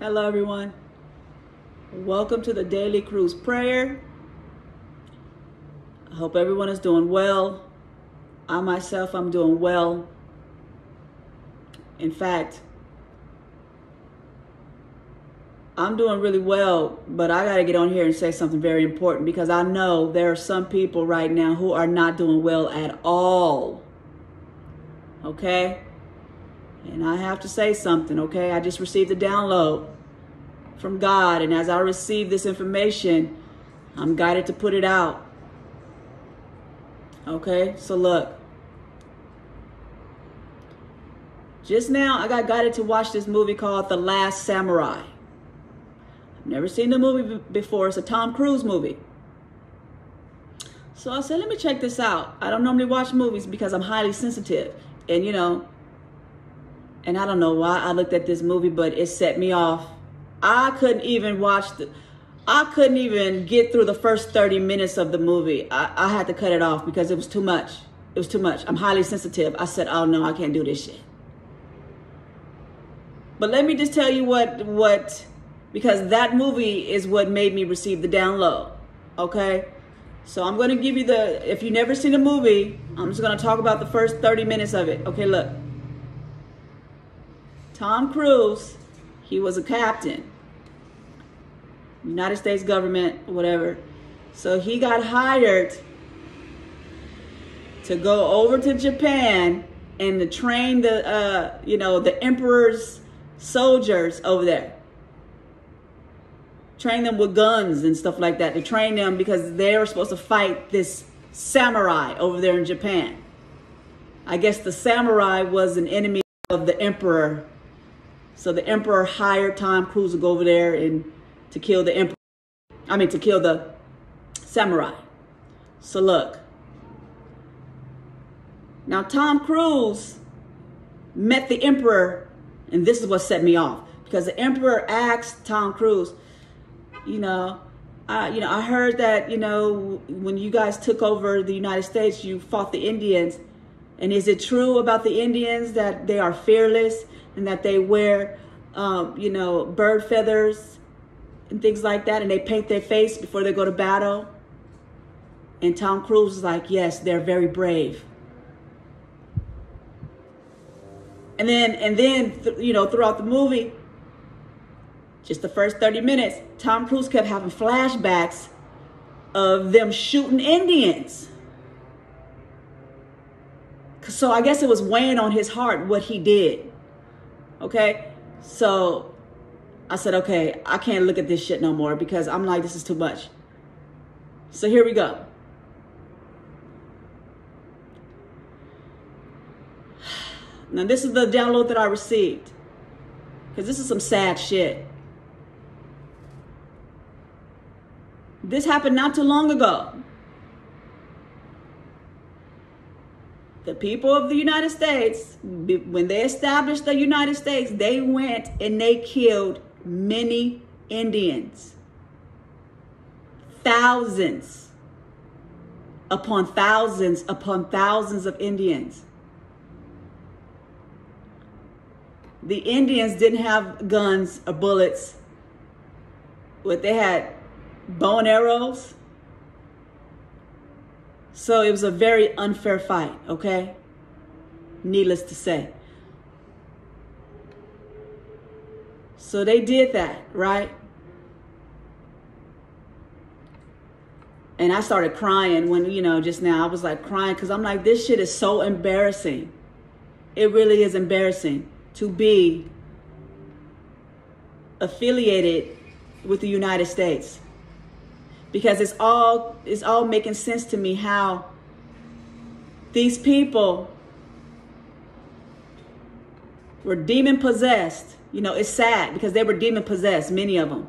Hello, everyone. Welcome to the Daily Cruz Prayer. I hope everyone is doing well. I myself, I'm doing well. In fact, I'm doing really well, but I got to get on here and say something very important because I know there are some people right now who are not doing well at all. Okay? And I have to say something, okay? I just received a download from God, and as I receive this information, I'm guided to put it out. Okay? So look. Just now, I got guided to watch this movie called The Last Samurai. I've never seen the movie before. It's a Tom Cruise movie. So I said, let me check this out. I don't normally watch movies because I'm highly sensitive. And, you know, and I don't know why I looked at this movie, but it set me off. I couldn't even watch the, I couldn't even get through the first 30 minutes of the movie. I, I had to cut it off because it was too much. It was too much. I'm highly sensitive. I said, oh no, I can't do this shit. But let me just tell you what, what, because that movie is what made me receive the download. Okay? So I'm going to give you the, if you've never seen a movie, I'm just going to talk about the first 30 minutes of it. Okay, look. Tom Cruise, he was a captain. United States government, whatever. So he got hired to go over to Japan and to train the, uh, you know, the emperor's soldiers over there. Train them with guns and stuff like that. To train them because they were supposed to fight this samurai over there in Japan. I guess the samurai was an enemy of the emperor so the emperor hired Tom Cruise to go over there and to kill the emperor. I mean, to kill the samurai. So look. Now, Tom Cruise met the emperor, and this is what set me off. Because the emperor asked Tom Cruise, you know, I, you know, I heard that, you know, when you guys took over the United States, you fought the Indians. And is it true about the Indians that they are fearless and that they wear, um, you know, bird feathers and things like that, and they paint their face before they go to battle. And Tom Cruise is like, yes, they're very brave. And then, and then, th- you know, throughout the movie, just the first 30 minutes, Tom Cruise kept having flashbacks of them shooting Indians. So I guess it was weighing on his heart what he did. Okay. So I said, okay, I can't look at this shit no more because I'm like, this is too much. So here we go. Now, this is the download that I received because this is some sad shit. This happened not too long ago. The people of the United States, when they established the United States, they went and they killed many Indians. Thousands upon thousands upon thousands of Indians. The Indians didn't have guns or bullets. What they had bow and arrows, so it was a very unfair fight, okay? Needless to say. So they did that, right? And I started crying when, you know, just now I was like crying because I'm like, this shit is so embarrassing. It really is embarrassing to be affiliated with the United States because it's all it's all making sense to me how these people were demon possessed. You know, it's sad because they were demon possessed, many of them.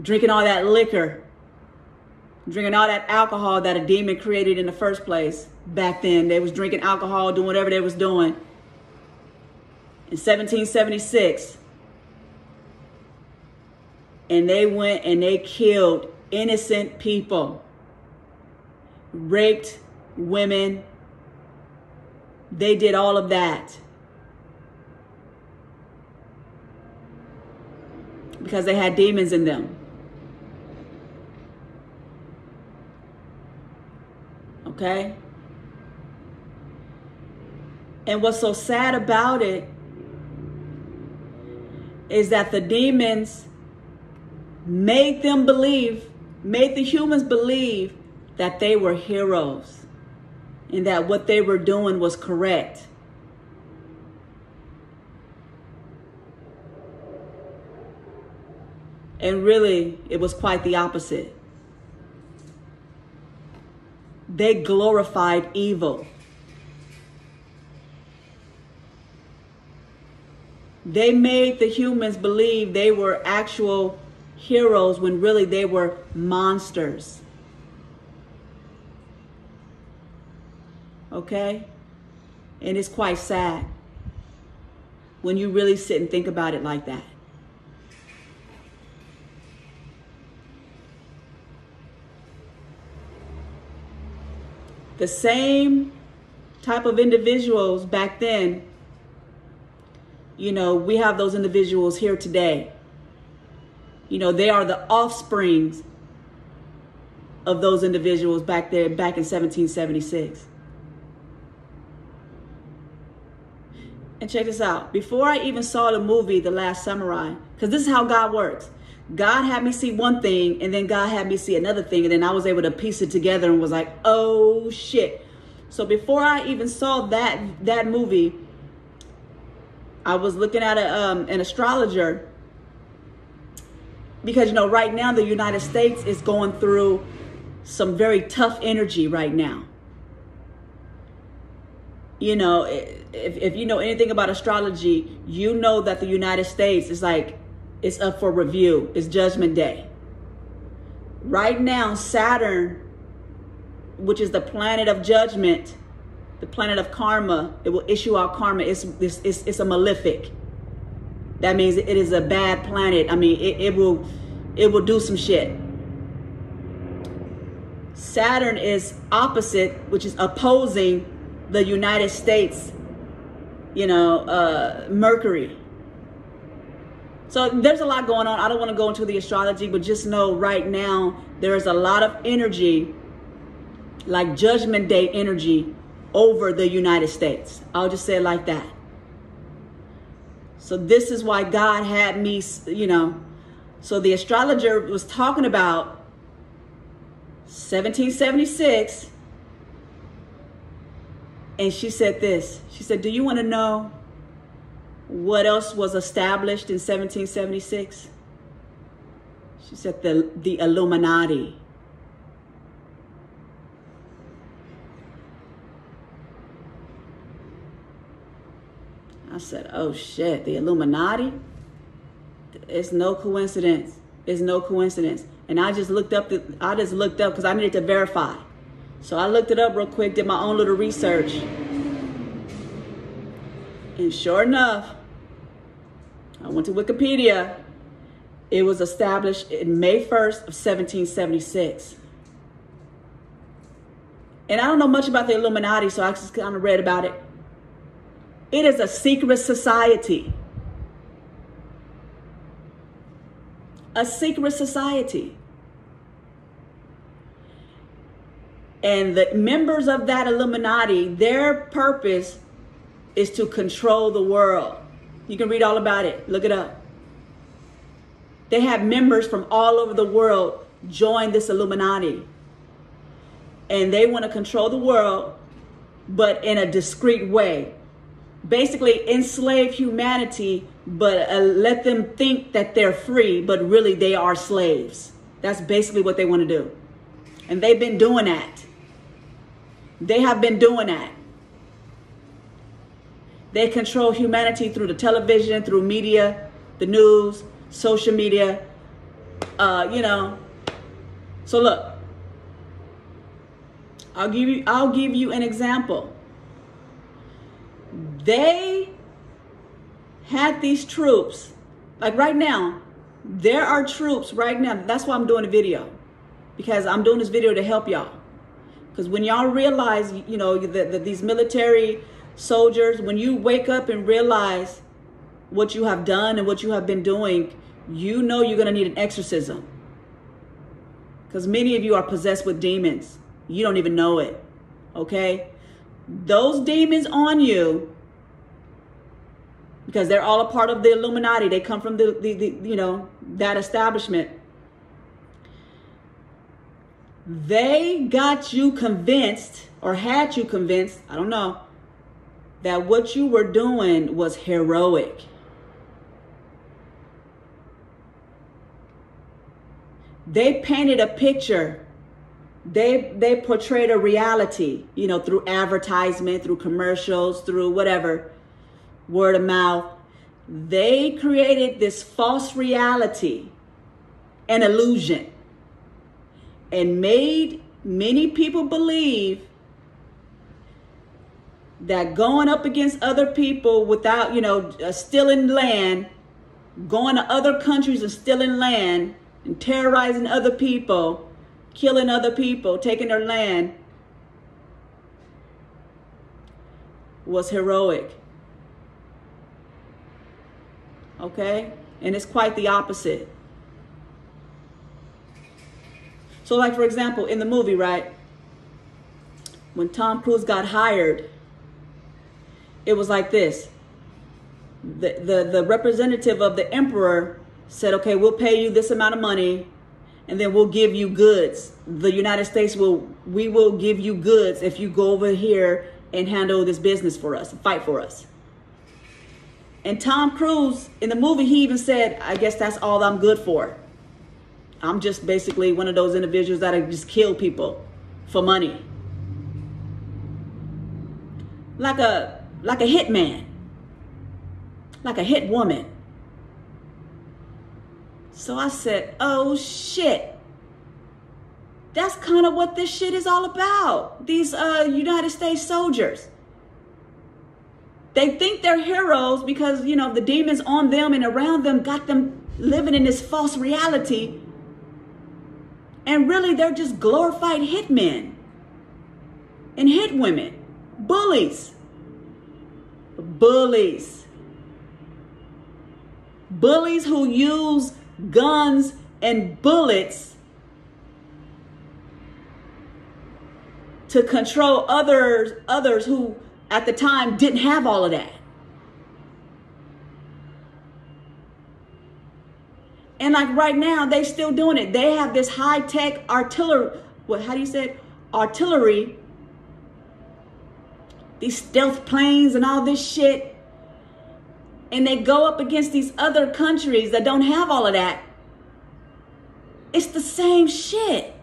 Drinking all that liquor, drinking all that alcohol that a demon created in the first place back then. They was drinking alcohol, doing whatever they was doing. In 1776, and they went and they killed innocent people, raped women. They did all of that. because they had demons in them. Okay? And what's so sad about it is that the demons made them believe, made the humans believe that they were heroes and that what they were doing was correct. And really, it was quite the opposite. They glorified evil. They made the humans believe they were actual heroes when really they were monsters. Okay? And it's quite sad when you really sit and think about it like that. The same type of individuals back then, you know, we have those individuals here today. You know, they are the offsprings of those individuals back there back in 1776. And check this out. Before I even saw the movie The Last Samurai, because this is how God works. God had me see one thing and then God had me see another thing and then I was able to piece it together and was like, "Oh shit." So before I even saw that that movie, I was looking at a, um, an astrologer because you know right now the United States is going through some very tough energy right now. You know, if, if you know anything about astrology, you know that the United States is like it's up for review. It's Judgment Day. Right now, Saturn, which is the planet of judgment, the planet of karma, it will issue out karma. It's, it's, it's, it's a malefic. That means it is a bad planet. I mean, it, it will it will do some shit. Saturn is opposite, which is opposing the United States, you know, uh, Mercury. So there's a lot going on. I don't want to go into the astrology, but just know right now there is a lot of energy, like Judgment Day energy, over the United States. I'll just say it like that. So this is why God had me, you know. So the astrologer was talking about 1776. And she said this. She said, Do you want to know what else was established in 1776? She said the, the Illuminati. Said, oh shit, the Illuminati? It's no coincidence. It's no coincidence. And I just looked up, the, I just looked up because I needed to verify. So I looked it up real quick, did my own little research. And sure enough, I went to Wikipedia. It was established in May 1st of 1776. And I don't know much about the Illuminati, so I just kind of read about it. It is a secret society. A secret society. And the members of that Illuminati, their purpose is to control the world. You can read all about it. Look it up. They have members from all over the world join this Illuminati. And they want to control the world, but in a discreet way. Basically, enslave humanity, but uh, let them think that they're free, but really they are slaves. That's basically what they want to do. And they've been doing that. They have been doing that. They control humanity through the television, through media, the news, social media, uh, you know. So look, I'll give you I'll give you an example. They had these troops, like right now, there are troops right now. That's why I'm doing a video. Because I'm doing this video to help y'all. Because when y'all realize, you know, that, that these military soldiers, when you wake up and realize what you have done and what you have been doing, you know you're going to need an exorcism. Because many of you are possessed with demons. You don't even know it. Okay? Those demons on you, because they're all a part of the Illuminati, they come from the, the, the you know, that establishment. They got you convinced, or had you convinced, I don't know, that what you were doing was heroic. They painted a picture. They they portrayed a reality, you know, through advertisement, through commercials, through whatever, word of mouth. They created this false reality, an illusion, and made many people believe that going up against other people without, you know, uh, stealing land, going to other countries and stealing land and terrorizing other people, killing other people, taking their land was heroic. Okay? And it's quite the opposite. So, like, for example, in the movie, right? When Tom Cruise got hired, it was like this. The, the, the representative of the emperor said, okay, we'll pay you this amount of money and then we'll give you goods. The United States will, we will give you goods if you go over here and handle this business for us, fight for us. And Tom Cruise, in the movie, he even said, I guess that's all I'm good for. I'm just basically one of those individuals that just kill people for money. Like a like a hitman, like a hit woman. So I said, oh shit. That's kind of what this shit is all about. These uh, United States soldiers. They think they're heroes because, you know, the demons on them and around them got them living in this false reality. And really, they're just glorified hitmen and hit women, bullies bullies. Bullies who use guns and bullets to control others others who at the time didn't have all of that. And like right now, they still doing it. They have this high tech artillery. What? How do you say it? Artillery these stealth planes and all this shit. And they go up against these other countries that don't have all of that. It's the same shit.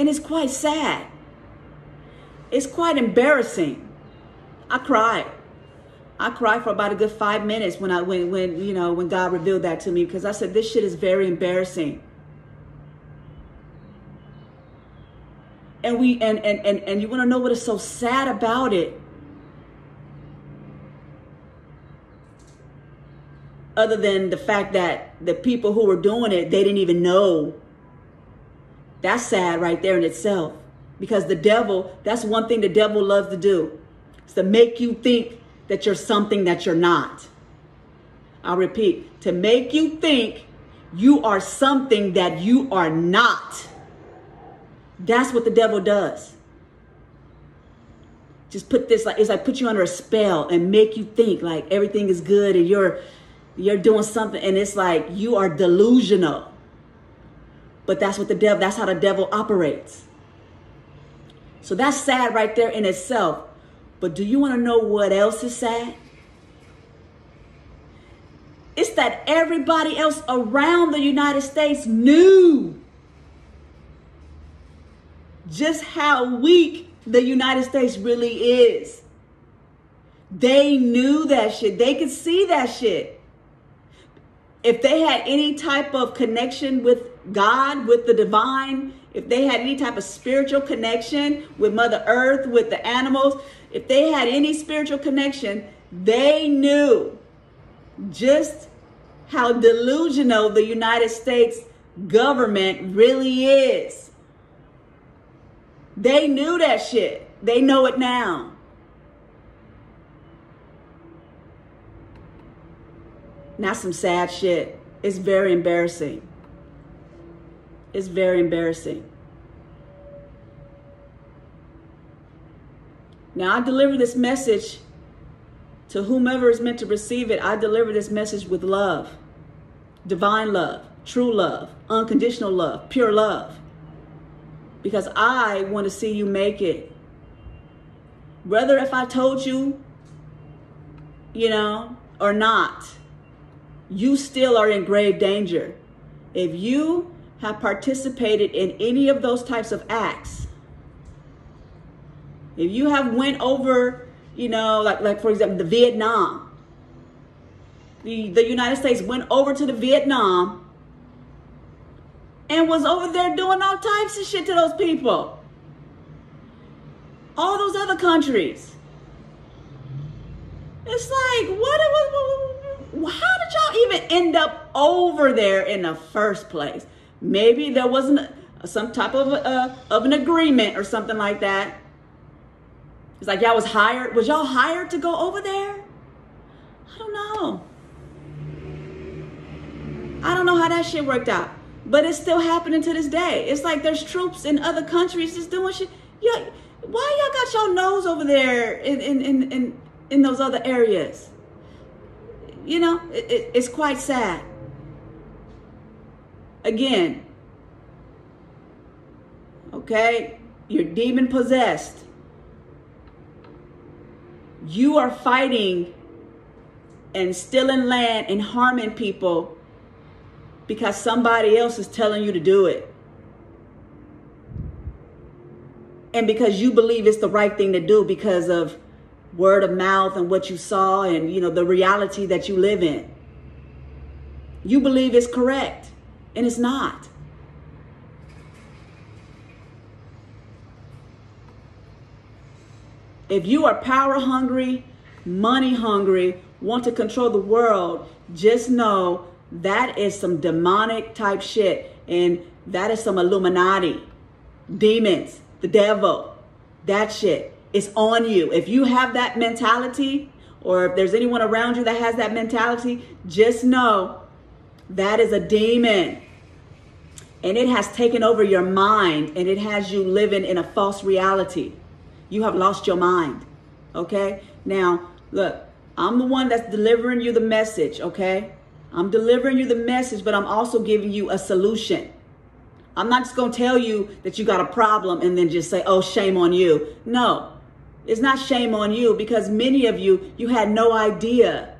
And it's quite sad. It's quite embarrassing. I cried. I cried for about a good five minutes when I when when you know when God revealed that to me because I said this shit is very embarrassing. and we and and and, and you want to know what is so sad about it other than the fact that the people who were doing it they didn't even know that's sad right there in itself because the devil that's one thing the devil loves to do is to make you think that you're something that you're not i'll repeat to make you think you are something that you are not that's what the devil does. Just put this like it's like put you under a spell and make you think like everything is good and you're you're doing something and it's like you are delusional. But that's what the devil that's how the devil operates. So that's sad right there in itself. But do you want to know what else is sad? It's that everybody else around the United States knew just how weak the United States really is. They knew that shit. They could see that shit. If they had any type of connection with God, with the divine, if they had any type of spiritual connection with Mother Earth, with the animals, if they had any spiritual connection, they knew just how delusional the United States government really is. They knew that shit. They know it now. That's some sad shit. It's very embarrassing. It's very embarrassing. Now, I deliver this message to whomever is meant to receive it. I deliver this message with love, divine love, true love, unconditional love, pure love. Because I want to see you make it. Whether if I told you, you know, or not, you still are in grave danger. If you have participated in any of those types of acts, if you have went over, you know, like like for example, the Vietnam, the the United States went over to the Vietnam and was over there doing all types of shit to those people. All those other countries. It's like, what, what, how did y'all even end up over there in the first place? Maybe there wasn't some type of, uh, of an agreement or something like that. It's like y'all was hired. Was y'all hired to go over there? I don't know. I don't know how that shit worked out. But it's still happening to this day. It's like there's troops in other countries just doing shit. Yeah, why y'all got y'all nose over there in in in in, in those other areas? You know, it, it, it's quite sad. Again, okay, you're demon possessed. You are fighting and stealing land and harming people because somebody else is telling you to do it. And because you believe it's the right thing to do because of word of mouth and what you saw and you know the reality that you live in. You believe it's correct and it's not. If you are power hungry, money hungry, want to control the world, just know that is some demonic type shit. And that is some Illuminati, demons, the devil, that shit. It's on you. If you have that mentality, or if there's anyone around you that has that mentality, just know that is a demon. And it has taken over your mind and it has you living in a false reality. You have lost your mind. Okay? Now, look, I'm the one that's delivering you the message, okay? I'm delivering you the message, but I'm also giving you a solution. I'm not just going to tell you that you got a problem and then just say, oh, shame on you. No, it's not shame on you because many of you, you had no idea.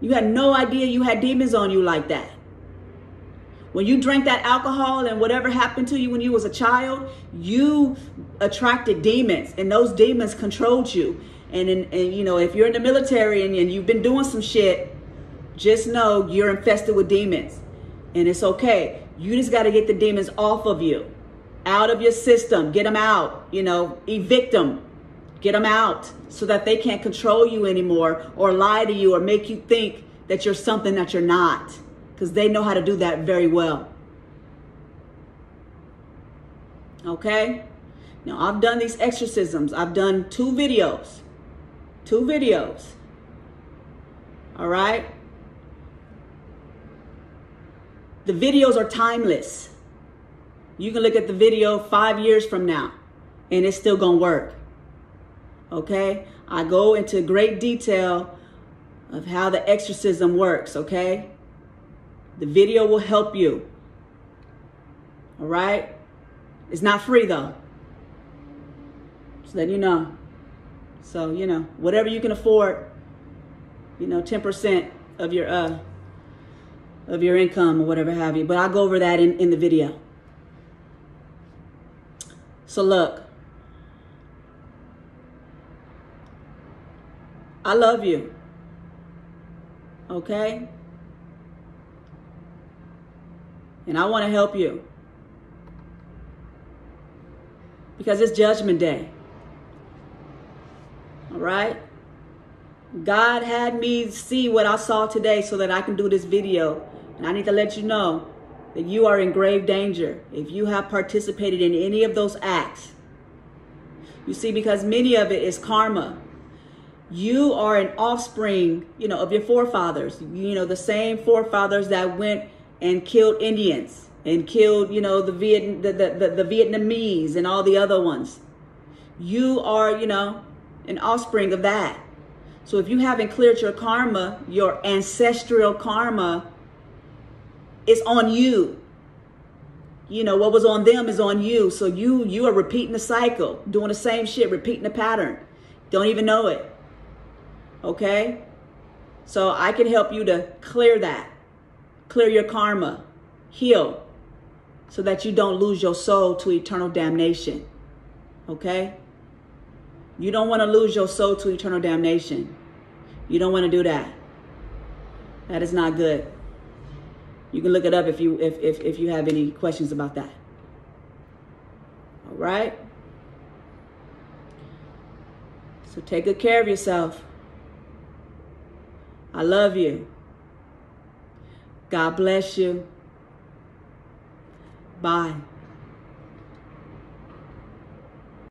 You had no idea you had demons on you like that. When you drank that alcohol and whatever happened to you when you was a child, you attracted demons and those demons controlled you. And, in, and you know, if you're in the military and, and you've been doing some shit, just know you're infested with demons. And it's okay. You just got to get the demons off of you, out of your system. Get them out, you know, evict them. Get them out so that they can't control you anymore or lie to you or make you think that you're something that you're not. Because they know how to do that very well. Okay? Now, I've done these exorcisms. I've done two videos two videos. All right? The videos are timeless. You can look at the video five years from now and it's still going to work. Okay? I go into great detail of how the exorcism works, okay? The video will help you. All right? It's not free though. Just letting you know. So, you know, whatever you can afford, you know, 10% of your uh of your income or whatever have you. But I'll go over that in, in the video. So look. I love you. Okay? And I want to help you. Because it's judgment day. All right. God had me see what I saw today so that I can do this video. And I need to let you know that you are in grave danger if you have participated in any of those acts. You see, because many of it is karma. You are an offspring, you know, of your forefathers. You know, the same forefathers that went and killed Indians and killed, you know, the, Viet, the, the, the, the Vietnamese and all the other ones. You are, you know, an offspring of that. So if you haven't cleared your karma, your ancestral karma is on you. You know, what was on them is on you. So you you are repeating the cycle, doing the same shit, repeating the pattern. Don't even know it. Okay? So I can help you to clear that. Clear your karma. Heal. So that you don't lose your soul to eternal damnation. Okay? You don't want to lose your soul to eternal damnation. You don't want to do that. That is not good. You can look it up if you if if, if you have any questions about that. All right? So take good care of yourself. I love you. God bless you. Bye.